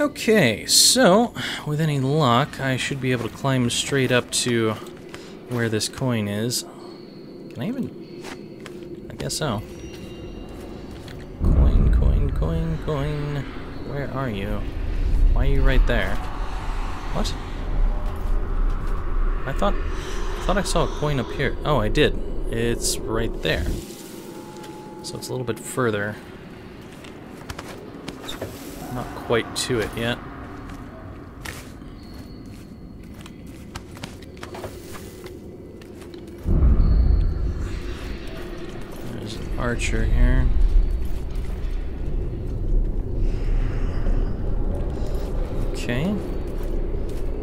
Okay, so with any luck, I should be able to climb straight up to where this coin is. Can I even? I guess so. Coin, coin, coin, coin. Where are you? Why are you right there? What? I thought I thought I saw a coin up here. Oh, I did. It's right there. So it's a little bit further. Not quite to it yet. There's an archer here. Okay.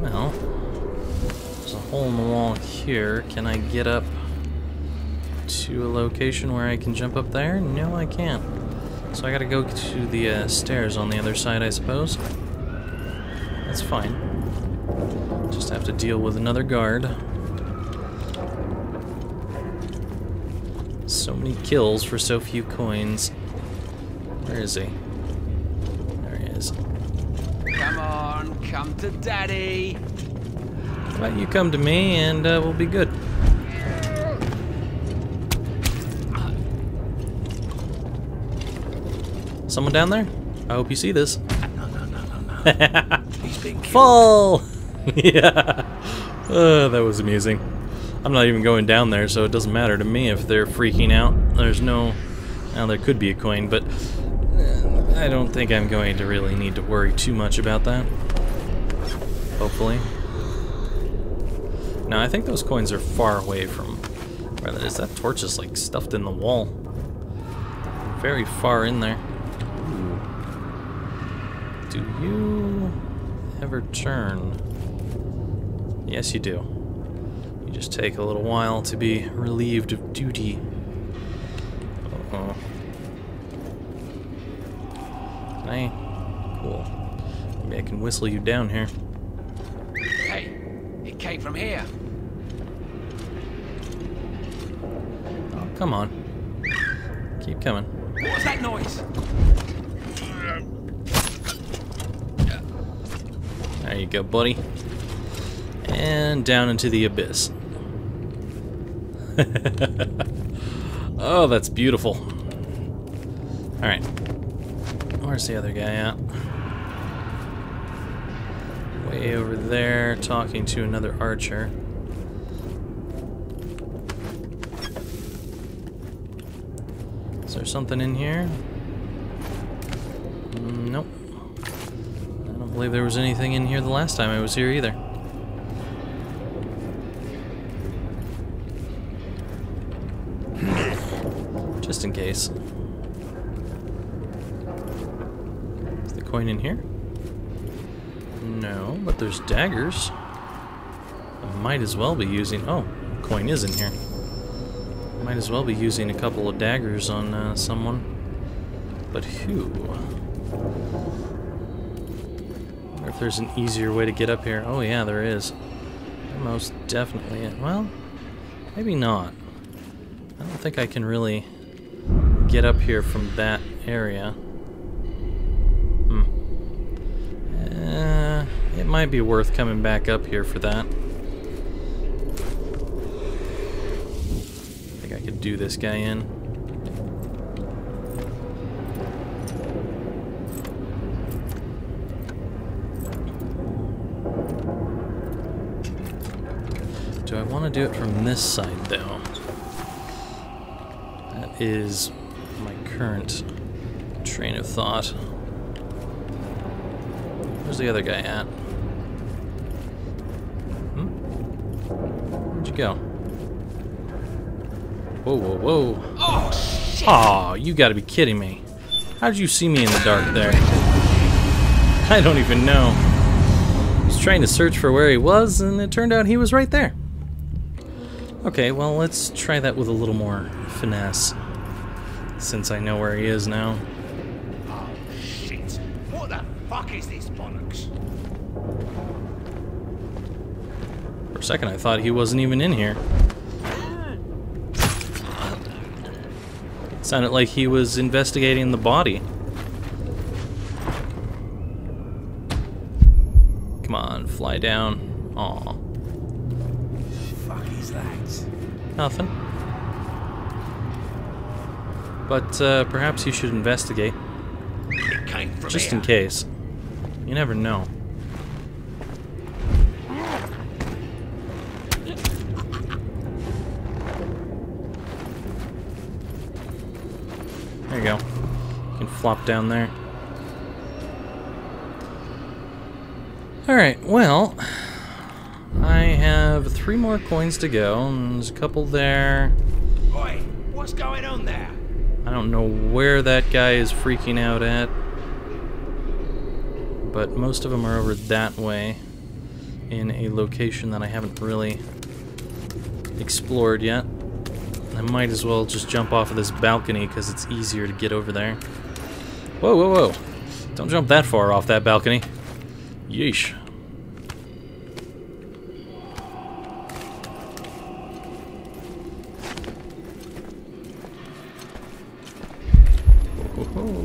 Well, there's a hole in the wall here. Can I get up to a location where I can jump up there? No, I can't. So I gotta go to the uh, stairs on the other side, I suppose. That's fine. Just have to deal with another guard. So many kills for so few coins. Where is he? There he is. Come on, come to daddy. How about you come to me and uh, we'll be good. Someone down there? I hope you see this. No, no, no, no, no. He's been killed. Fall! yeah. Uh, that was amusing. I'm not even going down there, so it doesn't matter to me if they're freaking out. There's no... Now, there could be a coin, but uh, I don't think I'm going to really need to worry too much about that. Hopefully. Now, I think those coins are far away from where that is. That torch is like stuffed in the wall. Very far in there. Do you ever turn? Yes, you do. You just take a little while to be relieved of duty. Uh-oh. Can I? Cool. Maybe I can whistle you down here. Hey, it came from here. Oh, come on. Keep coming. What was that noise? You go, buddy. And down into the abyss. oh, that's beautiful. Alright. Where's the other guy at? Way over there, talking to another archer. Is there something in here? Nope. Believe there was anything in here the last time I was here either. Just in case. Is the coin in here? No, but there's daggers. I might as well be using... Oh, coin is in here. Might as well be using a couple of daggers on uh, someone. But who? There's an easier way to get up here. Oh yeah, there is. Most definitely. Well, maybe not. I don't think I can really get up here from that area. Hmm. Uh, it might be worth coming back up here for that. I think I could do this guy in. Do I want to do it from this side, though? That is my current train of thought. Where's the other guy at? Hmm? Where'd you go? Whoa, whoa, whoa. Oh, shit! Aw, you gotta be kidding me. How'd you see me in the dark there? I don't even know. I was trying to search for where he was, and it turned out he was right there. Okay, well, let's try that with a little more finesse. Since I know where he is now. Oh, shit. What the fuck is this bollocks? For a second, I thought he wasn't even in here. It sounded like he was investigating the body. Come on, fly down. Aw. Fuck is that? Nothing. But uh, perhaps you should investigate, It came from just in case. You never know. There you go. You can flop down there. Alright, well, I have three more coins to go, and there's a couple there. Oi, what's going on there? I don't know where that guy is freaking out at, but most of them are over that way in a location that I haven't really explored yet. I might as well just jump off of this balcony because it's easier to get over there. Whoa, whoa, whoa. Don't jump that far off that balcony. Yeesh. Whoa.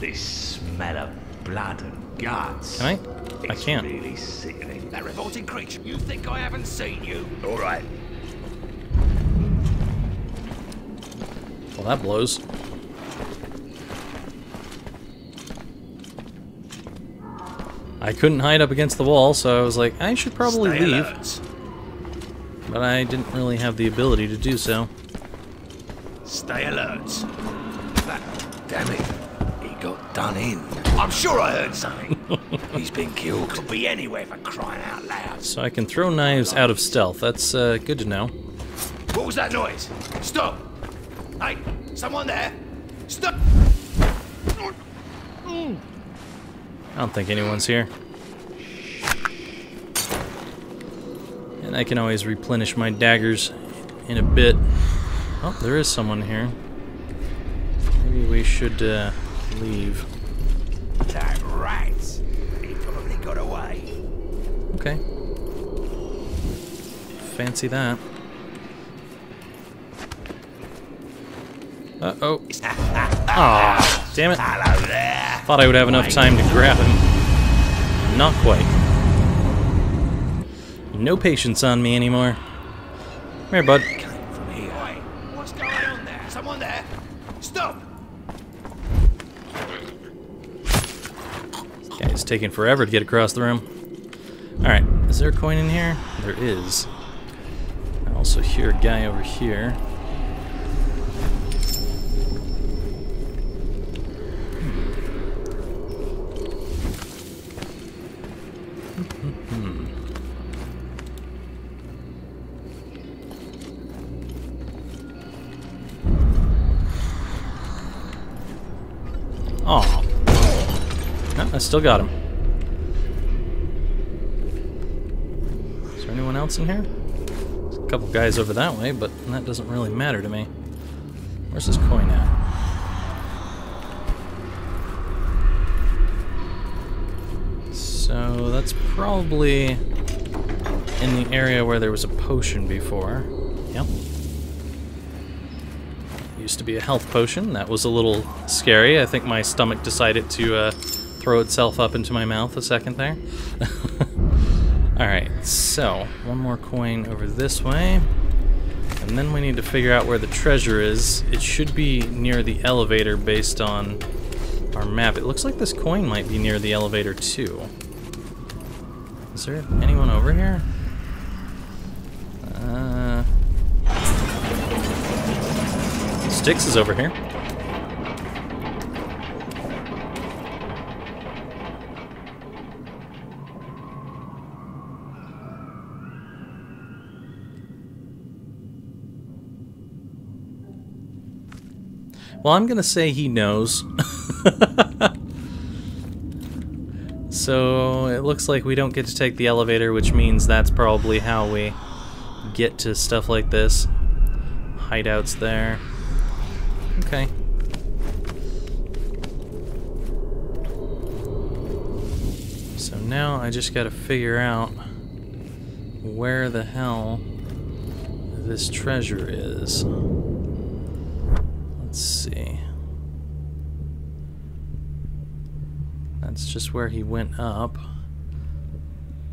This smell of blood and guts. Can I? I can't. really sickening. That revolting creature. You think I haven't seen you? All right. Well, that blows. I couldn't hide up against the wall, so I was like, I should probably Stay leave. alert. But I didn't really have the ability to do so. Stay alert. That, damn it. He got done in. I'm sure I heard something. He's been killed. Could be anywhere for crying out loud. So I can throw knives out of stealth. That's uh, good to know. What was that noise? Stop! Hey, someone there? Stop! I don't think anyone's here. And I can always replenish my daggers in a bit. Oh, there is someone here. Maybe we should uh, leave. That rat! He probably got away. Okay. Fancy that. Uh-oh. Aw, damn it. Thought I would have enough time to grab him. Not quite. No patience on me anymore. Come here, bud. Came from here. Oi, what's going on there? Someone there? Stop! Guy's taking forever to get across the room. Alright, is there a coin in here? There is. I also hear a guy over here. Oh. I still got him. In here? There's a couple guys over that way, but that doesn't really matter to me. Where's this coin at? So that's probably in the area where there was a potion before. Yep. Used to be a health potion. That was a little scary. I think my stomach decided to uh, throw itself up into my mouth a second there. Alright, so one more coin over this way. And then we need to figure out where the treasure is. It should be near the elevator based on our map. It looks like this coin might be near the elevator too. Is there anyone over here? Uh, Styx is over here. Well, I'm gonna say he knows. so it looks like we don't get to take the elevator, which means that's probably how we get to stuff like this. Hideouts there. Okay. So now I just gotta figure out where the hell this treasure is. Let's see. That's just where he went up.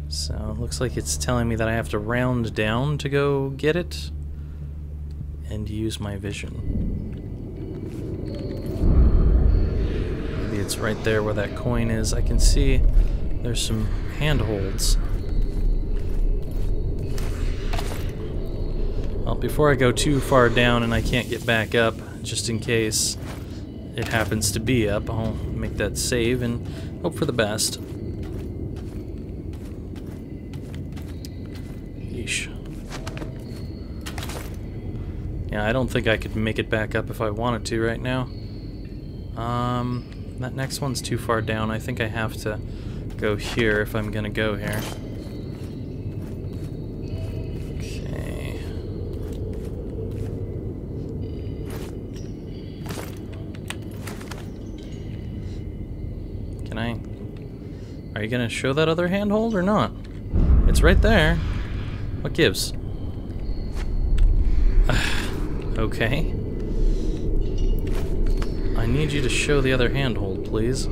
So it looks like it's telling me that I have to round down to go get it and use my vision. Maybe it's right there where that coin is. I can see there's some handholds. Well, before I go too far down and I can't get back up, just in case it happens to be up, I'll make that save and hope for the best. Yeesh. Yeah, I don't think I could make it back up if I wanted to right now. Um, that next one's too far down. I think I have to go here if I'm gonna go here. You gonna show that other handhold or not? It's right there. What gives? okay. I need you to show the other handhold, please.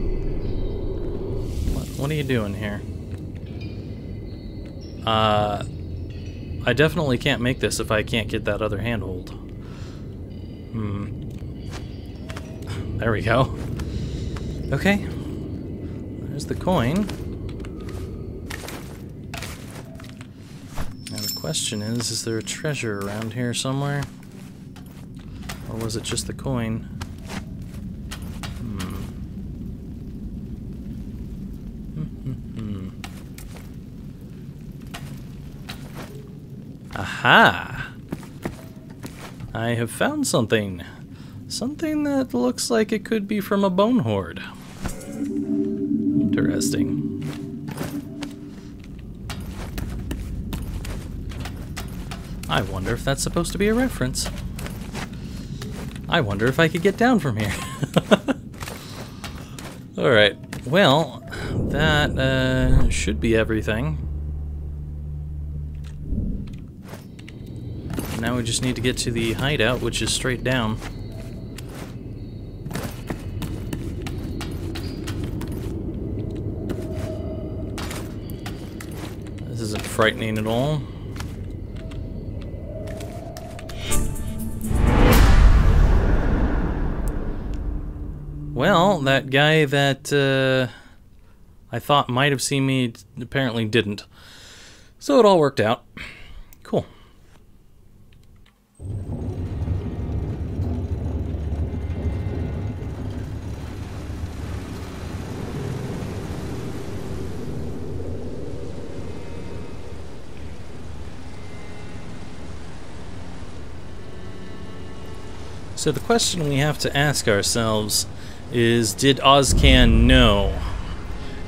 What, what are you doing here? Uh, I definitely can't make this if I can't get that other handhold. Hmm. There we go. Okay. There's the coin. Now the question is, is there a treasure around here somewhere? Or was it just the coin? Hmm. Hmm, Aha! I have found something. Something that looks like it could be from a bone hoard. Interesting. I wonder if that's supposed to be a reference. I wonder if I could get down from here. Alright, well, that uh, should be everything. Now we just need to get to the hideout, which is straight down. This isn't frightening at all. Well, that guy that uh, I thought might have seen me apparently didn't. So it all worked out. Cool. So the question we have to ask ourselves is did Ozcan know?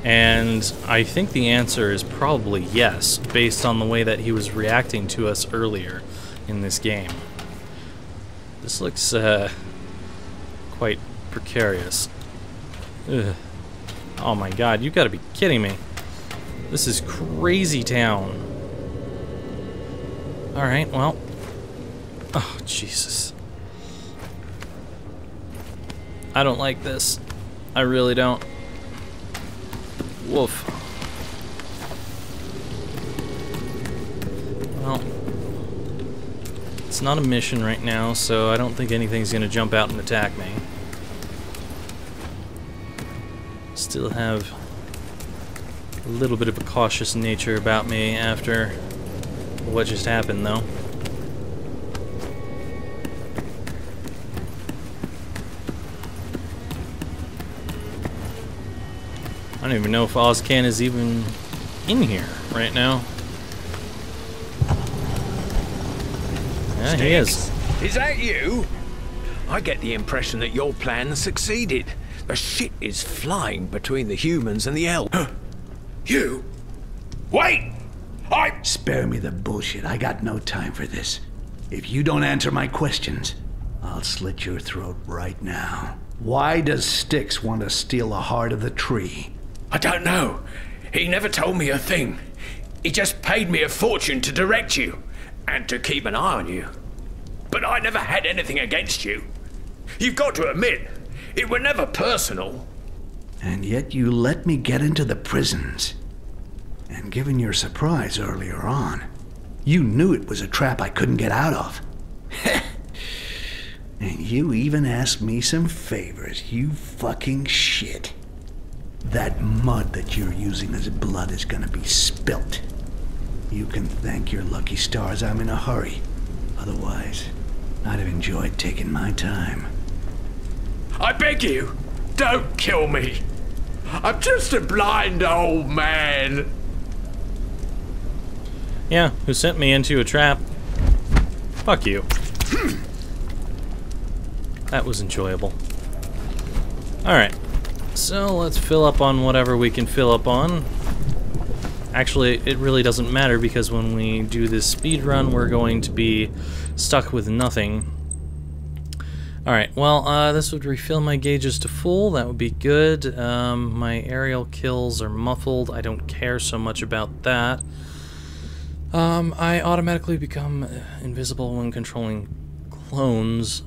And I think the answer is probably yes, based on the way that he was reacting to us earlier in this game. This looks uh, quite precarious. Ugh. Oh my god, you gotta be kidding me. This is crazy town. Alright, well. Oh, Jesus. I don't like this. I really don't. Woof. Well, it's not a mission right now, so I don't think anything's gonna jump out and attack me. Still have a little bit of a cautious nature about me after what just happened, though. I don't even know if Ozcan is even in here right now. Yeah, he is. Is that you? I get the impression that your plan succeeded. The shit is flying between the humans and the elves. you? Wait! I... Spare me the bullshit. I got no time for this. If you don't answer my questions, I'll slit your throat right now. Why does Styx want to steal the heart of the tree? I don't know. He never told me a thing. He just paid me a fortune to direct you and to keep an eye on you. But I never had anything against you. You've got to admit, it were never personal. And yet you let me get into the prisons. And given your surprise earlier on, you knew it was a trap I couldn't get out of. and you even asked me some favors, you fucking shit. That mud that you're using as blood is gonna be spilt. You can thank your lucky stars I'm in a hurry. Otherwise, I'd have enjoyed taking my time. I beg you, don't kill me. I'm just a blind old man. Yeah, who sent me into a trap. Fuck you. Hmm. that was enjoyable. Alright, so let's fill up on whatever we can fill up on. Actually, it really doesn't matter because when we do this speed run, we're going to be stuck with nothing. Alright, well, uh, this would refill my gauges to full. That would be good. Um, my aerial kills are muffled. I don't care so much about that. Um, I automatically become invisible when controlling clones.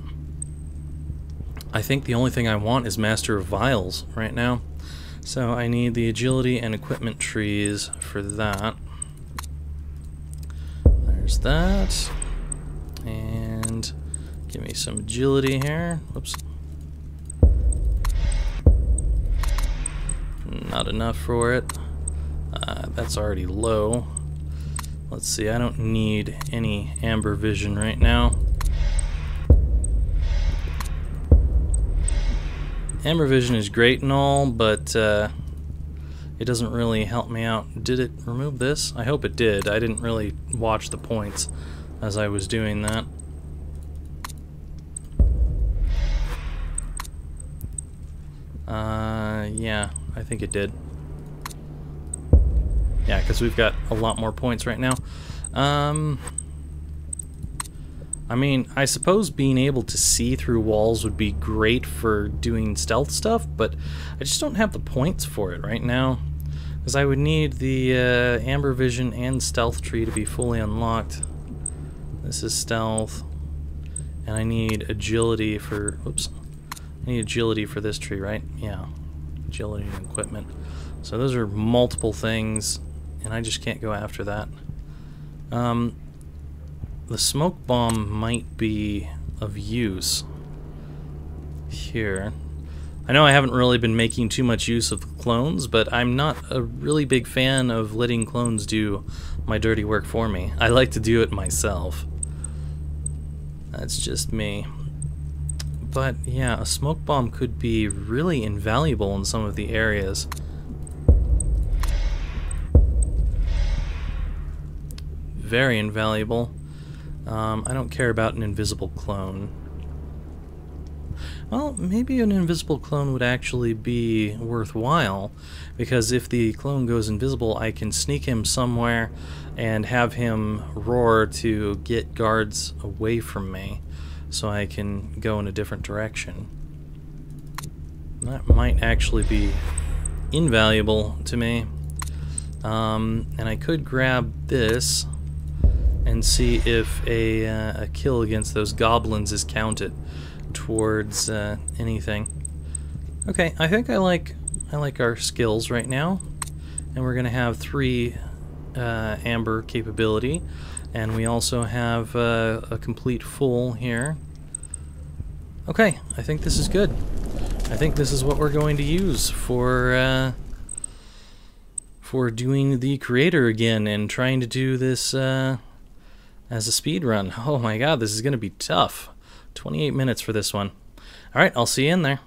I think the only thing I want is Master of Vials right now. So I need the agility and equipment trees for that. There's that. And give me some agility here. Whoops. Not enough for it. Uh, that's already low. Let's see, I don't need any amber vision right now. Amber vision is great and all, but uh, it doesn't really help me out. Did it remove this? I hope it did. I didn't really watch the points as I was doing that. Uh, yeah, I think it did. Yeah, because we've got a lot more points right now. Um, I mean, I suppose being able to see through walls would be great for doing stealth stuff, but I just don't have the points for it right now. Because I would need the uh, Amber Vision and Stealth tree to be fully unlocked. This is Stealth. And I need Agility for... Oops. I need Agility for this tree, right? Yeah. Agility and Equipment. So those are multiple things and I just can't go after that. Um, the smoke bomb might be of use here. I know I haven't really been making too much use of clones, but I'm not a really big fan of letting clones do my dirty work for me. I like to do it myself. That's just me. But yeah, a smoke bomb could be really invaluable in some of the areas. very invaluable. Um, I don't care about an invisible clone. Well, maybe an invisible clone would actually be worthwhile, because if the clone goes invisible, I can sneak him somewhere and have him roar to get guards away from me, so I can go in a different direction. That might actually be invaluable to me. Um, and I could grab this and see if a, uh, a kill against those goblins is counted towards uh, anything. Okay, I think I like I like our skills right now, and we're gonna have three uh, amber capability, and we also have uh, a complete full here. Okay, I think this is good. I think this is what we're going to use for uh, for doing the creator again and trying to do this uh, as a speed run. Oh my god, this is going to be tough. 28 minutes for this one. Alright, I'll see you in there.